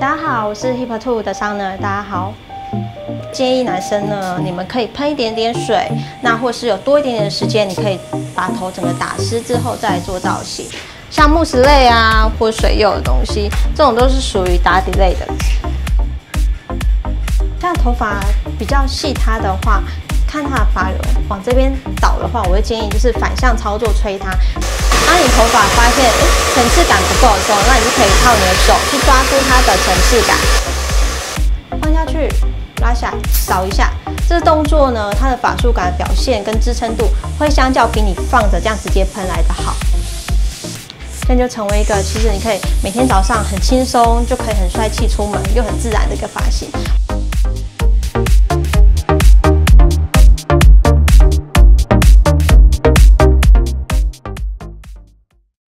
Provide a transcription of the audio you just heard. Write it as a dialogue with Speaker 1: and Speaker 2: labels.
Speaker 1: 大家好，我是 Hip Two 的商呢，大家好。建议男生呢，你们可以喷一点点水，那或是有多一点点的时间，你可以把头整个打湿之后再做造型。像慕斯类啊，或水釉的东西，这种都是属于打底类的。像头发比较细塌的话，看它的发流往这边倒的话，我会建议就是反向操作吹它。当你头发发现层次感不够的时候，那你就可以靠你的手去抓住它的层次感，放下去，拉下，扫一下。这个动作呢，它的法术感表现跟支撑度会相较比你放着这样直接喷来的好。这样就成为一个，其实你可以每天早上很轻松，就可以很帅气出门，又很自然的一个发型。